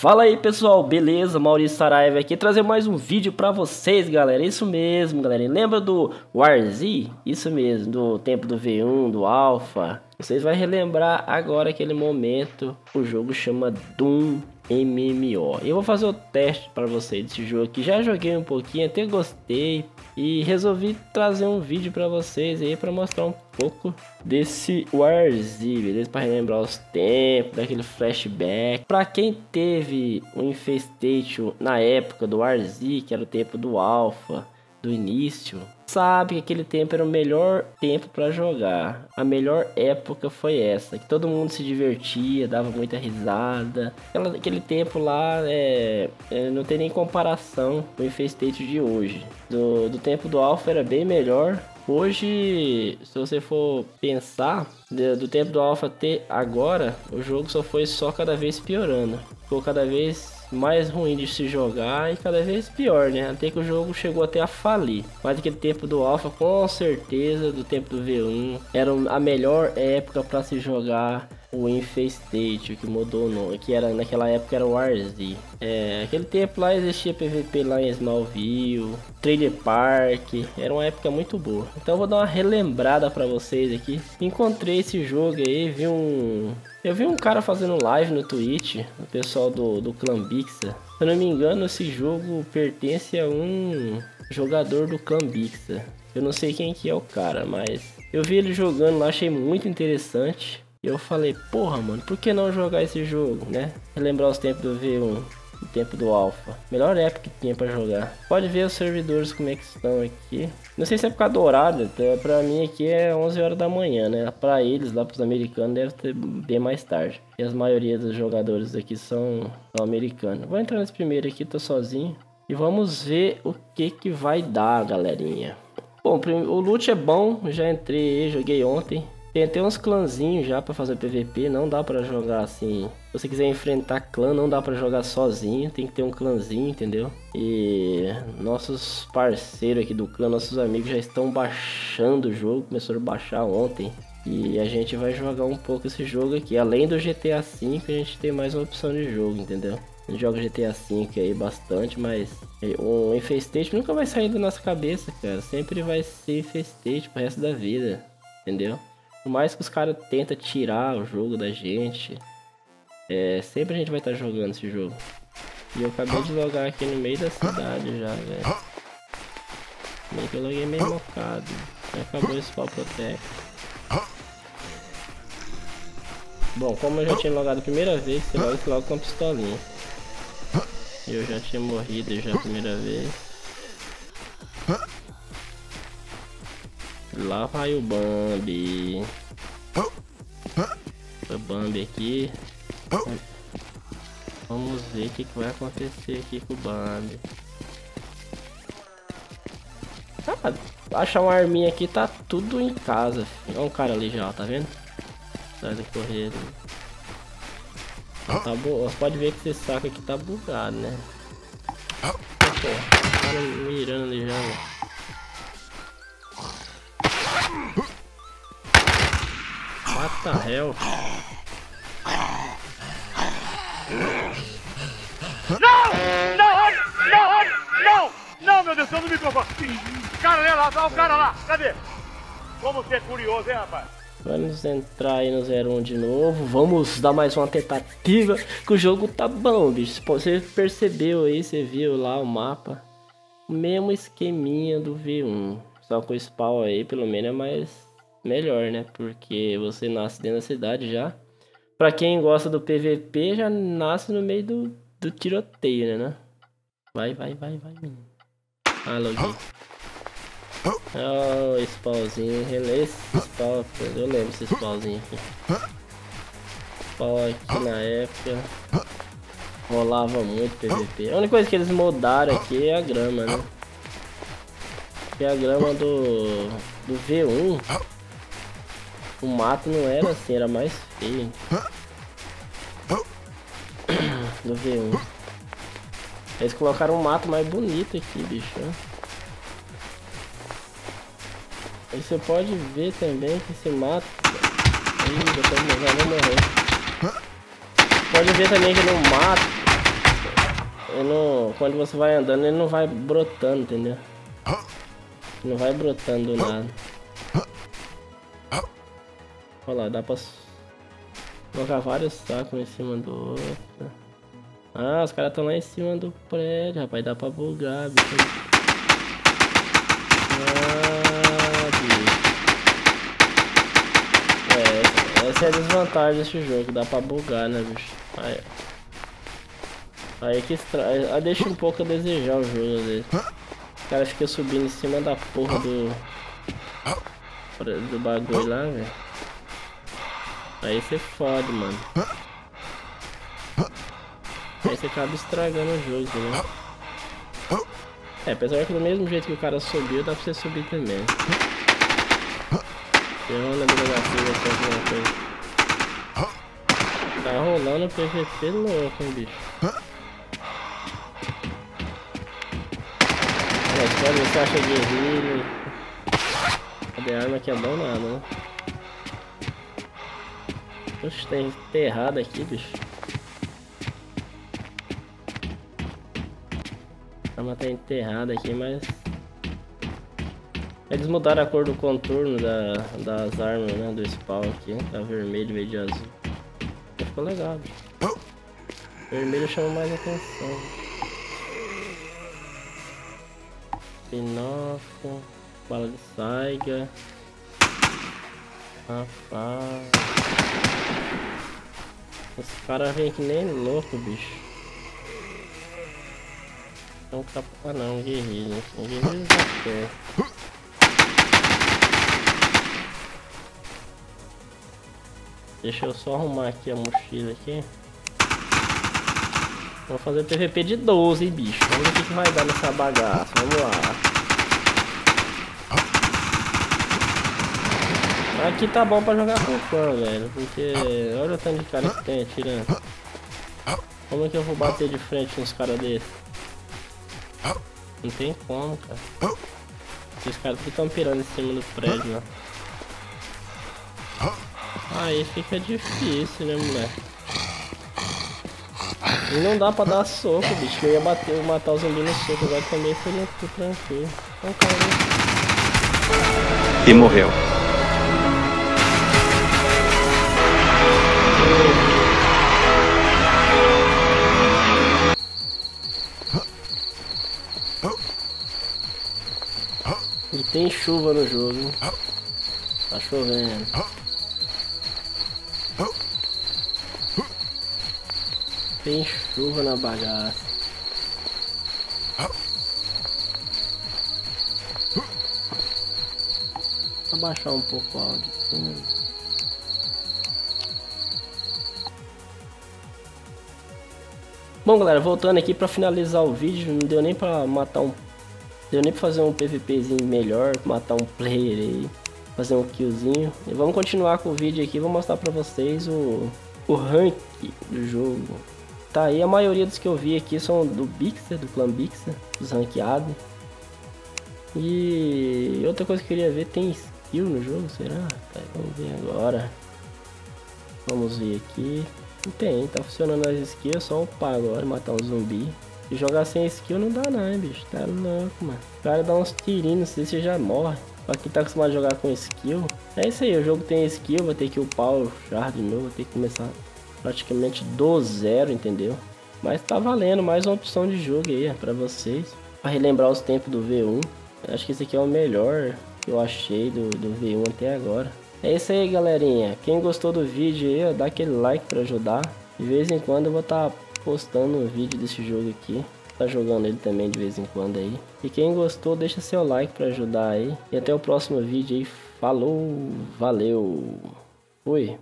Fala aí pessoal, beleza? Maurício Saraiva aqui trazer mais um vídeo pra vocês galera, isso mesmo galera, lembra do Warzy? Isso mesmo, do tempo do V1, do Alpha, vocês vão relembrar agora aquele momento, o jogo chama Doom MMO. Eu vou fazer o teste para vocês desse jogo aqui. Já joguei um pouquinho, até gostei e resolvi trazer um vídeo para vocês aí para mostrar um pouco desse Warzy, beleza? Para relembrar os tempos, daquele flashback. Para quem teve o Infestation na época do Warzy, que era o tempo do Alpha, do início, sabe que aquele tempo era o melhor tempo para jogar. A melhor época foi essa, que todo mundo se divertia, dava muita risada. Aquela, aquele tempo lá é, é, não tem nem comparação com o Infestate de hoje. Do, do tempo do Alpha era bem melhor. Hoje, se você for pensar, do tempo do Alpha até agora, o jogo só foi só cada vez piorando. Ficou cada vez mais ruim de se jogar e cada vez pior, né? Até que o jogo chegou até a falir. Mas aquele tempo do Alpha, com certeza, do tempo do V1, era a melhor época para se jogar o Infestate, que mudou o nome, que era naquela época era o Warzy. É, aquele tempo lá existia PVP lá em Smallville, Trailer Park, era uma época muito boa. Então vou dar uma relembrada para vocês aqui. Encontrei esse jogo aí, vi um eu vi um cara fazendo live no Twitch, o pessoal do, do Clambixa. Se eu não me engano, esse jogo pertence a um jogador do Clambixa. Eu não sei quem que é o cara, mas eu vi ele jogando lá, achei muito interessante. E eu falei, porra, mano, por que não jogar esse jogo, né? Relembrar os tempos do V1 tempo do Alpha. Melhor época que tinha para jogar. Pode ver os servidores como é que estão aqui. Não sei se é por causa do horário, até pra mim aqui é 11 horas da manhã, né? Pra eles, lá pros americanos, deve ter bem mais tarde. E a maioria dos jogadores aqui são, são americanos. Vou entrar nesse primeiro aqui, tô sozinho. E vamos ver o que que vai dar, galerinha. Bom, o loot é bom, já entrei, joguei ontem. Tem até uns clãzinhos já para fazer PVP, não dá para jogar assim. Se você quiser enfrentar clã, não dá para jogar sozinho, tem que ter um clãzinho, entendeu? E nossos parceiros aqui do clã, nossos amigos já estão baixando o jogo, começaram a baixar ontem. E a gente vai jogar um pouco esse jogo aqui. Além do GTA V, a gente tem mais uma opção de jogo, entendeu? A gente joga GTA V aí bastante, mas o Infestate nunca vai sair da nossa cabeça, cara. Sempre vai ser Infestate pro resto da vida, entendeu? Por mais que os caras tentem tirar o jogo da gente, é, sempre a gente vai estar tá jogando esse jogo. E eu acabei de logar aqui no meio da cidade já, velho. Meio que eu loguei meio mocado. Já acabou esse pau protect. Bom, como eu já tinha logado a primeira vez, você loga logo com a pistolinha. Eu já tinha morrido já a primeira vez. Lá vai o Bambi. O Bambi aqui. Vamos ver o que, que vai acontecer aqui com o Bambi. Ah, achar uma arminha aqui tá tudo em casa. Olha um cara ali já, tá vendo? Sai do correr. Tá bom, pode ver que esse saco aqui tá bugado, né? Pô, o cara mirando ali já, velho. What the hell? Não! Não! Não! Não! Não, meu Deus, eu não me microfone! Cara, olha lá, o cara lá, cadê? Como você é curioso, hein, rapaz? Vamos entrar aí no 01 de novo. Vamos dar mais uma tentativa. Que o jogo tá bom, bicho. Você percebeu aí, você viu lá o mapa. O mesmo esqueminha do V1. Só com o spawn aí, pelo menos é mais melhor, né? Porque você nasce dentro da cidade já. Pra quem gosta do PVP, já nasce no meio do, do tiroteio, né? Vai, vai, vai, vai. Ah, login. Oh, esse pauzinho, esse spawn, eu lembro esse spawnzinho aqui. Spawn aqui na época. Rolava muito PVP. A única coisa que eles mudaram aqui é a grama, né? Porque a grama do, do V1 o mato não era assim, era mais feio. Do V1. Eles colocaram um mato mais bonito aqui, bicho. E você pode ver também que esse mato... Ih, já vou morrer. Pode ver também que no mato não, quando você vai andando, ele não vai brotando, entendeu? Não vai brotando do nada. Lá, dá pra colocar vários sacos em cima do outro. Ah, os caras estão lá em cima do prédio, rapaz. Dá pra bugar, bicho. Ah, bicho. É, essa é a desvantagem desse jogo. Dá pra bugar, né, bicho? Aí, aí que extra... aí deixa um pouco a desejar o jogo dele. O cara fica subindo em cima da porra do... Do bagulho lá, velho. Aí você fode, mano. Aí você acaba estragando o jogo, né? É, apesar que do mesmo jeito que o cara subiu, dá pra você subir também. Ferrou na delegacia aqui alguma coisa. Tá rolando PVP louco, hein, bicho. Olha, você acha guerrilha. Cadê a arma que é bom nada, né? Tem enterrado aqui, bicho. A arma tá enterrada aqui, mas... Eles mudaram a cor do contorno da, das armas, né? Do spawn aqui. Tá vermelho vez de azul. Ficou legal, bicho. Vermelho chama mais atenção. Pinóquio. Bala de saiga. Rapaz. Os caras vêm que nem louco, bicho. Não capa ah, não, guerrilha. Guerrilha já quer. Deixa eu só arrumar aqui a mochila aqui. Vamos fazer PVP de 12, bicho. Vamos ver o que vai dar nessa bagaça. Vamos lá. Aqui tá bom pra jogar com clã, velho. Porque olha o tanto de cara que tem atirando. Como é que eu vou bater de frente nos caras desses? Não tem como, cara. Os caras estão pirando em cima do prédio lá. Aí fica difícil, né, moleque? E não dá pra dar soco, bicho. Eu ia bater, matar o zumbi no soco. Agora também muito tranquilo. Então, cara... E morreu. Tem chuva no jogo. Tá chovendo. Tem chuva na bagaça. Vou abaixar um pouco o áudio. Bom galera, voltando aqui para finalizar o vídeo, não deu nem para matar um Deu nem pra fazer um PVPzinho melhor, matar um player aí, fazer um killzinho. E vamos continuar com o vídeo aqui, vou mostrar pra vocês o, o rank do jogo. Tá aí, a maioria dos que eu vi aqui são do Bixer, do clã Bixer, dos ranqueados. E outra coisa que eu queria ver, tem skill no jogo, será? Tá, vamos ver agora. Vamos ver aqui. Não tem, tá funcionando as skills, só upar agora, matar um zumbi. Jogar sem skill não dá não, hein, bicho. Tá louco, mano. O cara dá uns tirinhos, não sei se já morre. Pra quem tá acostumado a jogar com skill. É isso aí, o jogo tem skill, vai ter que upar o de novo, vai ter que começar praticamente do zero, entendeu? Mas tá valendo, mais uma opção de jogo aí pra vocês. Pra relembrar os tempos do V1. Acho que esse aqui é o melhor que eu achei do, do V1 até agora. É isso aí, galerinha. Quem gostou do vídeo aí, dá aquele like pra ajudar. De vez em quando eu vou estar tá postando um vídeo desse jogo aqui. Tá jogando ele também de vez em quando aí. E quem gostou, deixa seu like para ajudar aí. E até o próximo vídeo aí. Falou, valeu, fui.